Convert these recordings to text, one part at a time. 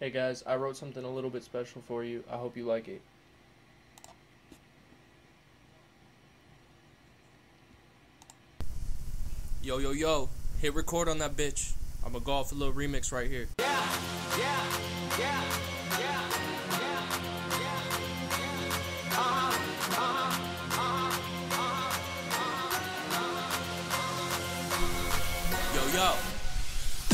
Hey guys, I wrote something a little bit special for you. I hope you like it. Yo, yo, yo. Hit record on that bitch. I'm gonna go off a little remix right here. Yeah, yeah, uh-huh, uh-huh, uh-huh, Yo, yo.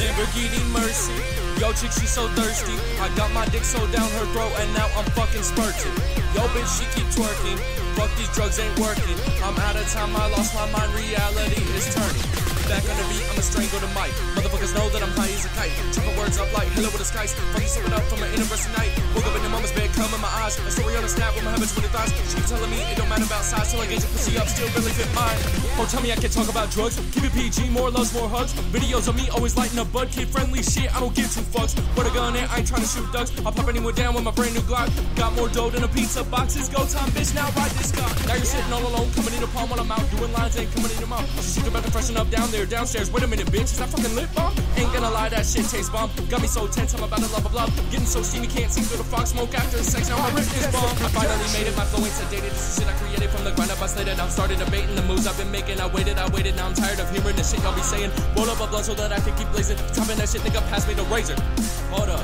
Lamborghini Mercy. Yo, chick, she so thirsty. I got my dick so down her throat, and now I'm fucking spurting. Yo, bitch, she keep twerking. Fuck these drugs ain't working. I'm out of time, I lost my mind. Reality is turning. Back on the beat, I'ma strangle the mic. Motherfuckers know that I'm high as a kite. Tripping words up like hello with the skies. Fucking soaking up from an interesting night. Woke up in the moment's bed, cum in my eyes. A story on a snap with my habits, 20 thighs. She keep telling me it don't matter about size till I get your pussy up, still really fit mine. Oh, tell me I can talk about drugs. Keep it PG, more loves, more hugs. Videos of me always lighting up bud, kid friendly shit. I don't give two fucks. Put a gun in, I ain't trying to shoot ducks. I'll pop anyone down with my brand new Glock. Got more dough than a pizza box. It's go time, bitch. Now ride this car. Now you're sitting all alone, coming in the palm while I'm out doing lines, ain't coming in your mouth. She think about to freshen up down there, downstairs. Wait a minute, bitch. Is that fucking lip balm? Ain't gonna lie, that shit tastes bomb. Got me so tense, I'm about to love a blob. Getting so steamy, can't see through the fog smoke after sex. Now my wrist is bomb. I finally made it, my flow ain't sedated. This is shit I created from the ground up. I slated. I'm started debating the moves I've been making. I waited, I waited. Now I'm tired of hearing the shit y'all be saying. Roll up a blunt so that I can keep blazing. Topping that shit, nigga, pass me the razor. Hold up.